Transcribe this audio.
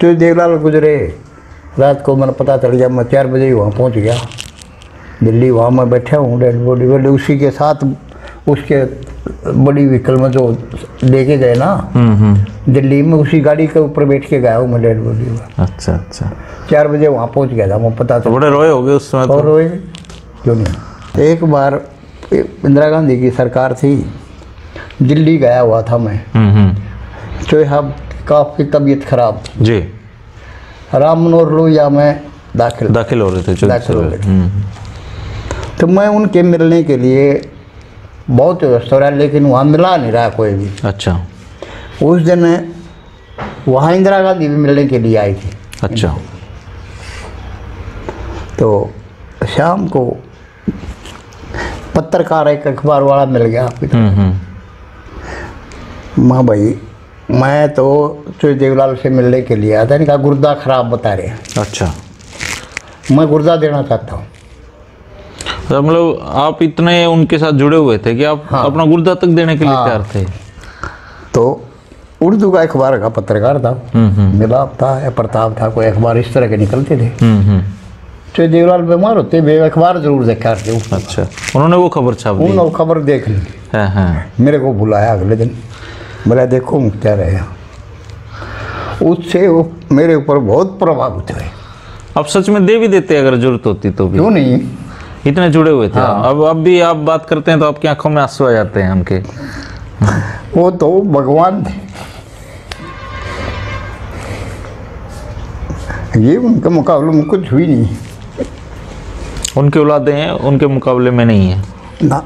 जो देवलाल गुजरे। रात को मैंने पता चल गया मैं चार बजे ही वहाँ पहुँच गया। दिल्ली वहाँ मैं बैठा हूँ डेड बॉडी वाले उसी के साथ उसके बड़ी व्हीकल में जो लेके गए ना हम्म हम्म। दिल्ली में उसी गाड़ी के ऊपर बैठ के गया हूँ मैं डेड बॉडी में अच्छा अच्छा। चार बजे वहाँ पहुँच गया था मैं पता तो चल बड़े रोए हो गए उस समय और तो रोए? क्यों नहीं? एक बार इंदिरा गांधी की सरकार थी दिल्ली गया हुआ था मैं। हम्म तो साहब काफ़ी तबीयत खराब थी। जी। राम मनोहर लोहिया में दाखिल दाखिल हो रहे थे दाखिल हो रहे थे। हम्म। तो मैं उनके मिलने के लिए बहुत व्यवस्था हो रहा लेकिन वहाँ मिला नहीं रहा कोई भी। अच्छा। उस दिन वहाँ इंदिरा गांधी भी मिलने के लिए आई थी। अच्छा। तो शाम को पत्रकार एक अखबार वाला मिल गया। हम्म हम्म। माँ भाई मैं तो श्री देवलाल से मिलने के लिए था इनका गुर्दा खराब बता रहे हैं। अच्छा। मैं गुर्दा देना चाहता हूँ। तो मतलब आप इतने उनके साथ जुड़े हुए थे कि आप हाँ। अपना गुर्दा तक देने के लिए हाँ। तैयार थे। तो उर्दू का अखबार का पत्रकार था। हम्म हम्म। मिलाप था या प्रताप था कोई अखबार इस तरह के निकलते थे। हम्म देवलाल बीमार होते वे अखबार ज़रूर देखा करते अच्छा। उन्होंने वो खबर छाप उन्होंने खबर देख ली। हाँ हाँ। मेरे को बुलाया अगले दिन। बोला देखो हम क्या रहे उससे वो मेरे ऊपर बहुत प्रभावित हुए। आप सच में दे भी देते अगर ज़रूरत होती तो भी। क्यों नहीं? इतने जुड़े हुए थे। हाँ। अब अब भी आप बात करते हैं तो आपकी आँखों में आँसू आ जाते हैं उनके वो तो भगवान थे। ये उनके मुकाबले में कुछ हुई नहीं उनके औलादे हैं उनके मुकाबले में नहीं है। ना।